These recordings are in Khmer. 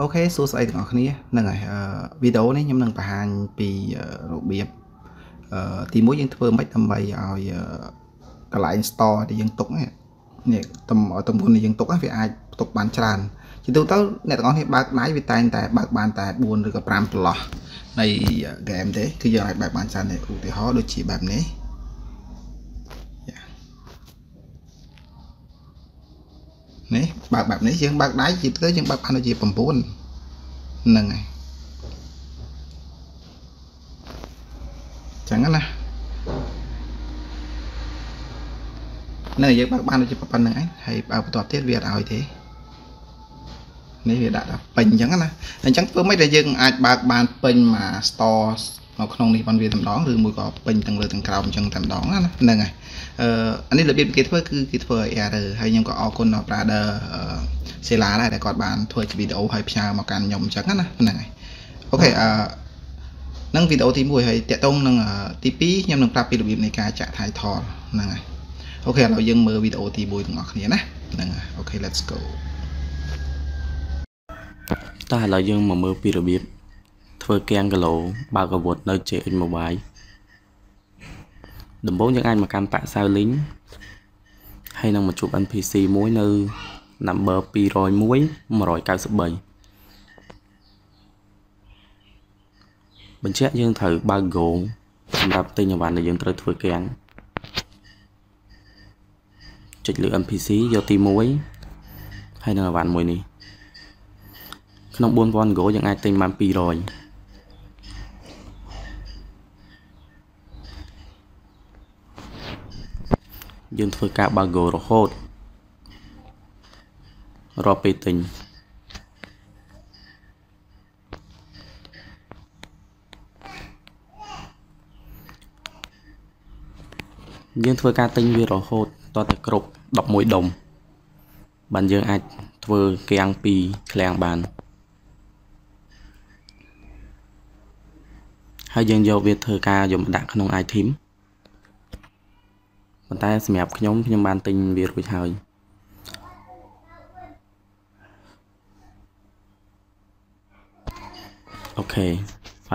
អូខេសួស្តីទាំងអស់គ្នាហ្នឹងហើយអឺវីដេអូនេះខ្ញុំនឹងបង្ហាញពីរបៀបអឺទីមួយយើងធ្វើម៉េចដើម្បីឲ្យកន្លែង store ដែលយើងទុកនេះនេះតំតំគុណដែលយើងទុកវាអាចទុកបានច្រើនជាទូទៅអ្នកទាំងអស់គ្នាបើកដៃវាតែងតែបើកបានតែ4ឬក៏5ចន្លោះនៃ game ទេគឺយើងអាចបើកបានច្រើនទេឧទាហរណ៍ដូចជាបែបនេះ នេះបើកបែបនេះយើងបើកដៃជាទៅយើងបើកបានដូចជា9ហ្នឹងហើយចឹងណានៅយើងបើកបានដូចជាប៉ុណ្្នឹងឯងហើយបើបន្តទៀតវាអត់ឲ្យទេនេះវាដាក់ដល់ពេញអញ្ចឹងណាអញ្ចឹងធ្វើម៉េចដែលយើងអាចបើកបានពេញមក store នៅក្នុងនេះបានវាតែម្ដងឬមួយក៏ពេញទាំងលើទាំងក្រោមអញ្ចឹងតែម្ដងណាហ្នឹងហើយអឺអានេះរបៀបគេធ្វើគឺគេធ្វើឲ្យ error ហើយខ្ញុំក៏អរគុណដល់ brother សេឡាដែរដែលគាត់បានធ្វើជាវីដេអូឲ្យផ្ញើមកកាន់ខ្ញុំអញ្ចឹងណាហ្នឹងហើយ okay អឺនឹងវីដេអូទី1ហើយតាក់ទងនឹងទី2ខ្ញុំនឹងប្រាប់ពីរបៀបនៃការចាក់ title ហ្នឹងហើយ okay ឥឡូវយើងមើលវីដេអូទី1ទាំងអស់គ្នាណាហ្នឹងហើយ okay let's go តោះឥឡូវយើងមកមើលពីរបៀប ធ្វើគាំងគីឡូបើកអាវុធនៅ JX Mobile ដំបូងយើងអាចមកកាន់ប៉ាក់សៅលីងហើយនឹងមកជួប NPC មួយនៅ number 201 193បញ្ជាក់យើងត្រូវបើក Go សម្រាប់ទិញអីវ៉ាន់ដែលយើងត្រូវធ្វើគាំងចុចលើ NPC យកទី1ហើយនឹងអីវ៉ាន់មួយនេះក្នុង4000 Go យើងអាចទិញបាន200 យើងធ្វើការបើក Go រហូតរាល់ពេលទិញយើងធ្វើការទិញវារហូតតតែគ្រប់11ដុំបានយើងអាចធ្វើគាំងពីឃ្លាំងបានហើយយើងយកវាធ្វើការយកមកដាក់ក្នុង item ប៉ុន្តែសម្រាប់ខ្ញុំខ្ញុំបានទិញវារួចហើយអូខេឥ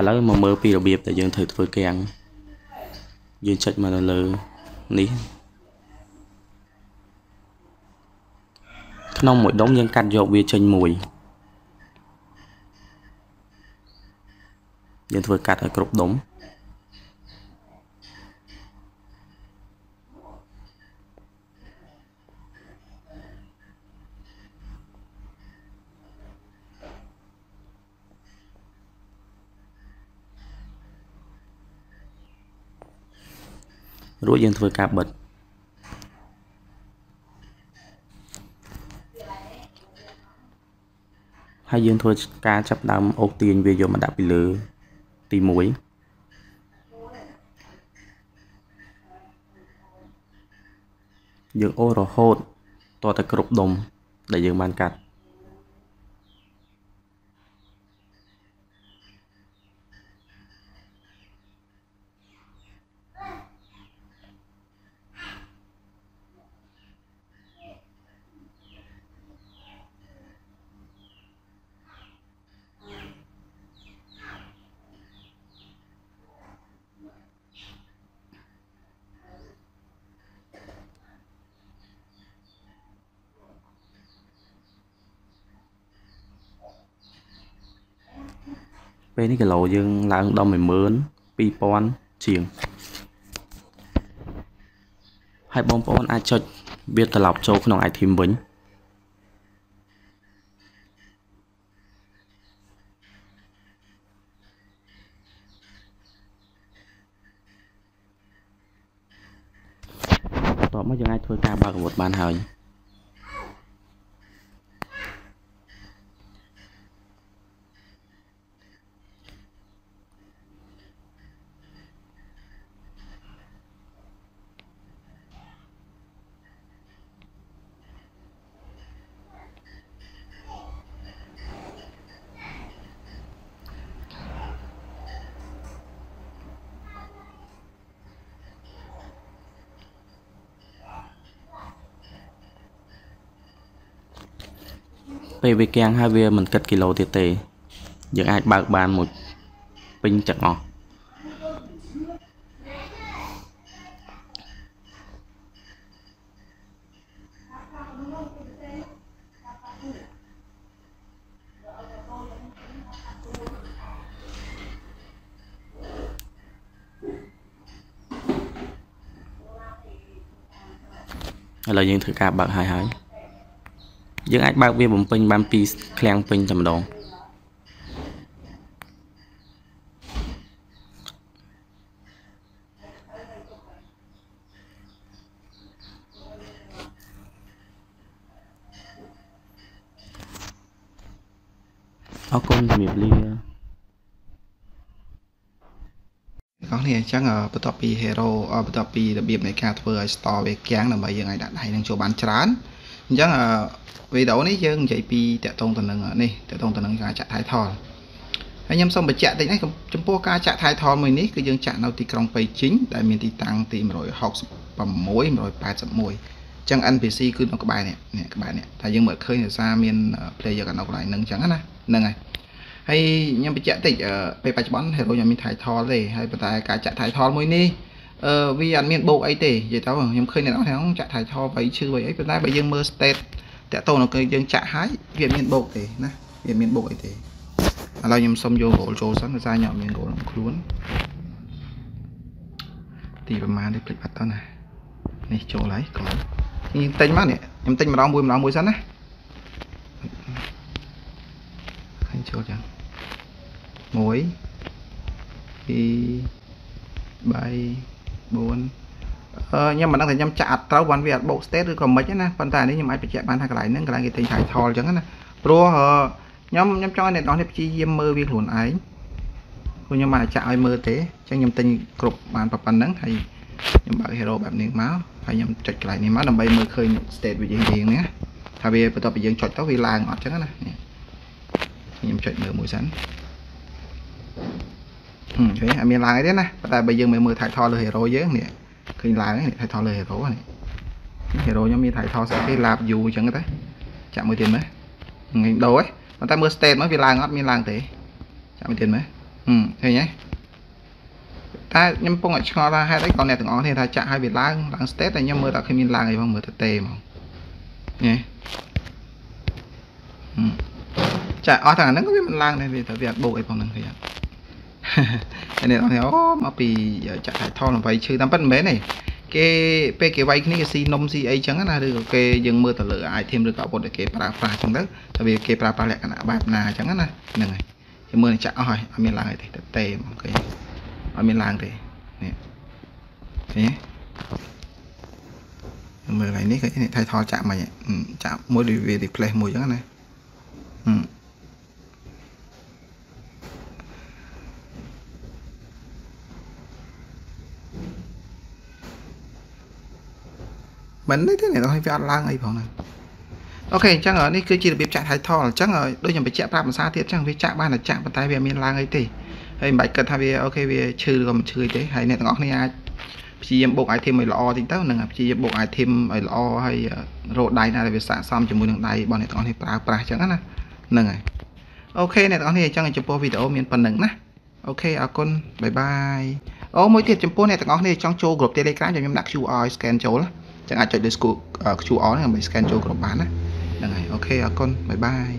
ឡូវមកមើលពីរបៀបដែលយើងត្រូវធ្វើគាំងយើងចុចមកនៅលើនេះក្នុងមួយដុំយើងកាត់យកវាចេញមួយយើងធ្វើកាត់ឲ្យគ្រប់ដុំ រួចយើងធ្វើការបិទហើយយើងធ្វើការចាប់ដើមអូសទាញវាយកមកដាក់ពីលើទី1យើងអូសរហូតតតែគ្រប់ដុំដែលយើងបានកាត់ ពេលនេះគីឡូយើងឡើងដល់12000ជាងហើយបងប្អូនអាចចុចវាត្រឡប់ចូលក្នុង item វិញតោះមកយើងអាចធ្វើការបើកអាវុធបានហើយ ពេលវាគាំងហើយវាមិនគិតគីឡូទៀតទេយើងអាចបើកបានមួយពេញទាំងអស់ឥឡូវយើងធ្វើការបើកហើយហើយ យើងអាចបើកវាបំពេញបានពីរឃ្លាំងពេញតែម្ដងអរគុណជំរាបលាបងប្អូនអញ្ចឹងបន្ទាប់ពី hero បន្ទាប់ពីរបៀបនៃការធ្វើឲ្យ store វាគាំងដើម្បីយើងអាចដាក់ដៃនឹងចូលបានច្រើន អញ្ចឹងវីដេអូនេះយើងនិយាយពីតកតងទៅនឹងនេះតកតងទៅនឹងការចាក់ title ហើយខ្ញុំសូមបញ្ជាក់តិចណាចំពោះការចាក់ title មួយនេះគឺយើងចាក់នៅទីក្រុងប៉េជីងដែលមានទីតាំងទី166 181អញ្ចឹង NPC គឺនៅក្បែរនេះនេះក្បែរនេះតែយើងមើលឃើញដោយសារមាន player នៅកន្លែងហ្នឹងអញ្ចឹងណាហ្នឹងហើយហើយខ្ញុំបញ្ជាក់តិចពេលបច្ចុប្បន្ន hero ខ្ញុំមាន title ទេហើយប៉ុន្តែការចាក់ title មួយនេះអឺ វាអត់មានបូកអីទេនិយាយទៅខ្ញុំឃើញអ្នកនរហ្នឹងចាក់ថៃថបៃឈឺបៃអីប៉ុន្តែបើយើងមើល state តាក់ទងនឹងគេយើងចាក់ហើយវាមានបូកទេណាវាមានបូកអីទេឥឡូវខ្ញុំសុំយក goal ចូលសិនដោយសារខ្ញុំអត់មាន goal ក្នុងខ្លួនទីប្រមាណនេះភ្លេចបាត់ទៅណានេះចូលហើយកុំខ្ញុំទិញមកនេះខ្ញុំទិញម្ដងមួយម្ដងមួយសិនណាឃើញចូលចឹង1 2 3 4អឺខ្ញុំមិនដឹងថាខ្ញុំចាក់អត់ត្រូវបានវាអត់បូក state ឬក៏មិនទេណាប៉ុន្តែនេះខ្ញុំអាចបញ្ជាក់បានថាកន្លែងហ្នឹងកន្លែងគេទិញ title អញ្ចឹងណាព្រោះខ្ញុំខ្ញុំចង់ឲ្យអ្នកនរនេះព្យាយាមមើលវាខ្លួនឯងព្រោះខ្ញុំមិនអាចចាក់ឲ្យមើលទេអញ្ចឹងខ្ញុំទិញគ្រប់បានប៉ុណ្្នឹងហើយខ្ញុំបើក hero បែបនេះមកហើយខ្ញុំចុចកន្លែងនេះមកដើម្បីមើលឃើញ state វាយើងយើងនេះថាវាបន្ទាប់ពីយើងចុចទៅវាឡើងអត់អញ្ចឹងណាខ្ញុំចុចមើលមួយសិនហឹម ឃើញអត់មានឡើងអីទេណាតែបើយើងមើលមើល title លើ hero យើងនេះឃើញឡើងនេះ title លើ hero នេះ hero ខ្ញុំមាន title ស្អីគេ lab u អញ្ចឹងទៅចាក់មួយទៀតមើលងាយដូរហ៎ប៉ុន្តែមើល state មកវាឡើងអត់មានឡើងទេចាក់មួយទៀតមើលហឹមឃើញហ៎តែខ្ញុំពងឲ្យឆ្ងល់ថាហេតុអីក៏អ្នកទាំងអស់គ្នាថាចាក់ឲ្យវាឡើងឡើង state តែខ្ញុំមើលតែឃើញមានឡើងអីផងមើលទៅទេហ្មងនេះចាអស់ទាំងហ្នឹងក៏វាមិនឡើងដែរវាតែវាអត់បូកអីផងហ្នឹងវាអត់ ហើយនេះអូមកពីចាក់ title ដើម្បីឈឺតាមពិតមិនមែនទេគេពេលគេវាយគ្នាគេស៊ីនំស៊ីអីចឹងណាឬក៏គេយើងមើលទៅលើ item ឬក៏អាវុធដែលគេប្រើប្រាស់ចឹងទៅតែវាគេប្រើប្រាស់លក្ខណៈបែបណាចឹងណាហ្នឹងហើយគេមើលចាក់អស់ហើយអត់មានឡើងទេទេហ្មងគេអត់មានឡើងទេនេះឃើញទេមើលឡើងនេះឃើញនេះ title ចាក់មិនចាក់មួយវា replace មួយចឹងណាហឹម មិនទេអ្នកនរវាអត់ឡើងអីផងហ្នឹងអូខេអញ្ចឹងនេះគឺជារបៀបចាក់ title អញ្ចឹងដូចខ្ញុំបញ្ជាក់ប្រាប់ភាសាទៀតអញ្ចឹងវាចាក់បានតែចាក់ប៉ុន្តែវាអត់មានឡើងអីទេហើយមិនបាច់គិតថាវា okay វាឈឺឬក៏មិនឈឺទេហើយអ្នកទាំងអស់គ្នាអាចព្យាយាមបុក item ឲ្យល្អតិចទៅនឹងព្យាយាមបុក item ឲ្យល្អហើយរកដៃណាដែលវាស័ក្តិសមជាមួយនឹងដៃរបស់អ្នកទាំងអស់គ្នាប្រើប្រាស់អញ្ចឹងណាហ្នឹងហើយ okay អ្នកទាំងអស់គ្នាអញ្ចឹងចំពោះវីដេអូមានប៉ុណ្្នឹងណា okay អរគុណ bye bye អូមួយទៀតចំពោះអ្នកទាំងអស់គ្នាចង់ចូល group Telegram ខ្ញុំដាក់ QR scan ចូលណា ចឹងអាចចុចលើ QR ហ្នឹងដើម្បី scan ចូលគ្រប់បានណាហ្នឹងហើយ okay អរគុណ bye bye